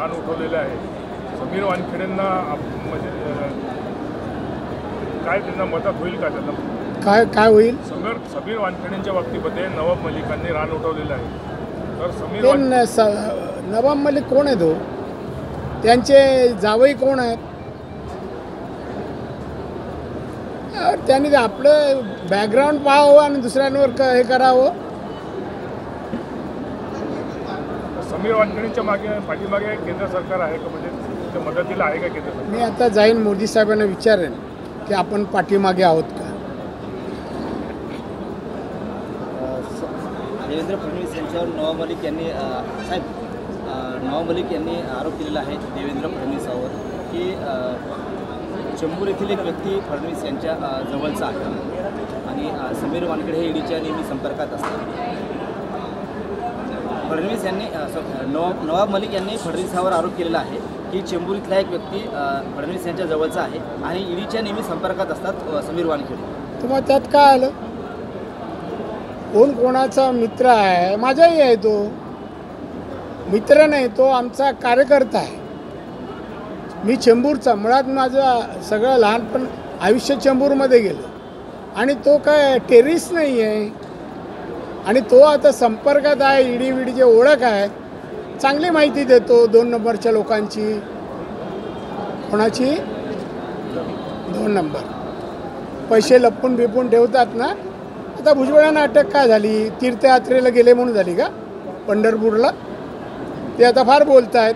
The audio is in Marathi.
मान उठवलेलं आहे. समीर वानखेडेंना म्हणजे काय त्यांना मदत होईल का त्यांना? काय काय होईल? समीर समीर वानखेडेंच्या बाबतीमध्ये नवाब मलिकांनी रान उठवलेलं आहे. तर समीर वान स- नवाब मलिक कोण आहे तो त्यांचे जावई कोण आहेत? त्यांनी ते आपलं बॅकग्राऊंड पाहावं आणि दुसऱ्यांवर हे करावं. समीर वानखेडेंच्या मागे पाठीमागे केंद्र सरकार आहे का? म्हणजे त्या मदतीला आहे का केंद्र सरकार? मी आता जाईन मोदी साहेबांना विचारेन की आपण पाठीमागे आहोत का? देवेंद्र फडणवीस यांच्यावर नवाब मलिक यांनी साहेब नवाब मलिक यांनी आरोप केलेला आहे देवेंद्र फडणवीसावर की चेंबूर येथील एक व्यक्ती फडणवीस यांच्या जवळचा आहे. आणि समीर वानखेडे हे ईडीच्या नेहमी संपर्कात असतात. फडणवीस यांनी सॉरी, नवाब नवाब मलिक यांनी फडणवीसावर आरोप केलेला आहे की चेंबूर इथला एक व्यक्ती फडणवीस यांच्या जवळचा आहे आणि ईडीच्या नेहमी संपर्कात असतात समीर वानखेडे. तुम्हाला त्यात काय आलं? कोण कोणाचा मित्र आहे? माझाही आहे तो. मित्र नाही तो आमचा कार्यकर्ता आहे. मी चेंबूरचा मुळात माझं सगळं लहानपण आयुष्य चेंबूरमध्ये गेलं. आणि तो काय टेरिस नाही आहे आणि तो आता संपर्कात आहे ईडी विडीची ओळख आहे चांगली माहिती देतो दोन नंबरच्या लोकांची. कोणाची? दोन नंबर. पैसे लपून बिपून ठेवतात ना? आता भुजबळांना अटक का झाली? तीर्थयात्रेला गेले म्हणून झाली का? पंढरपूरला? ते आता फार बोलत आहेत